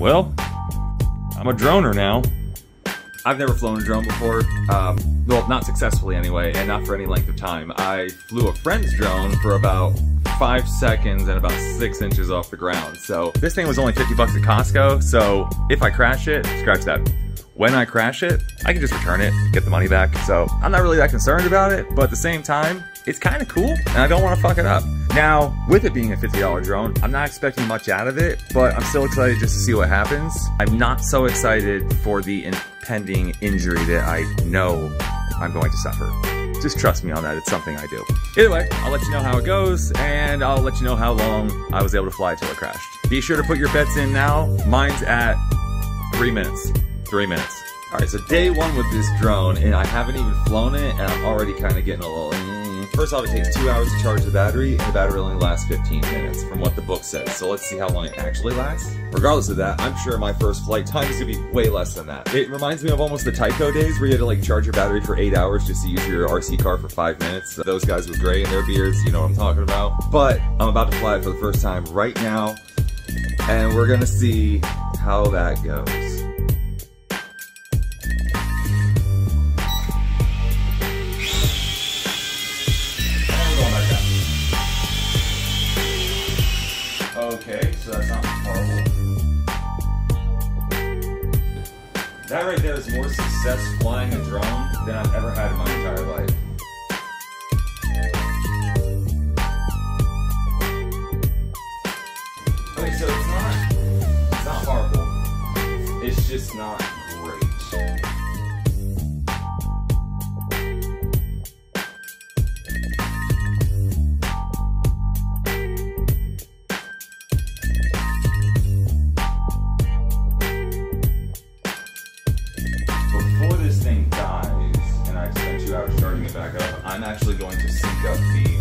Well, I'm a droner now. I've never flown a drone before. Um, well, not successfully anyway, and not for any length of time. I flew a friend's drone for about five seconds and about six inches off the ground. So this thing was only 50 bucks at Costco, so if I crash it, scratch that. When I crash it, I can just return it, get the money back. So I'm not really that concerned about it, but at the same time, it's kind of cool and I don't want to fuck it up. Now, with it being a $50 drone, I'm not expecting much out of it, but I'm still excited just to see what happens. I'm not so excited for the impending injury that I know I'm going to suffer. Just trust me on that, it's something I do. Either way, I'll let you know how it goes, and I'll let you know how long I was able to fly till it crashed. Be sure to put your bets in now. Mine's at three minutes. Three minutes. All right, so day one with this drone, and I haven't even flown it, and I'm already kind of getting a little. First off, it takes two hours to charge the battery, and the battery only lasts 15 minutes, from what the book says. So let's see how long it actually lasts. Regardless of that, I'm sure my first flight time is gonna be way less than that. It reminds me of almost the Tyco days, where you had to like charge your battery for eight hours just to use your RC car for five minutes. Those guys with gray in their beards, you know what I'm talking about. But I'm about to fly it for the first time right now, and we're gonna see how that goes. Okay, so that's not horrible. That right there is more success flying a drone than I've ever had in my entire life. Okay, so it's not, it's not horrible. It's just not back up. I'm actually going to sync up the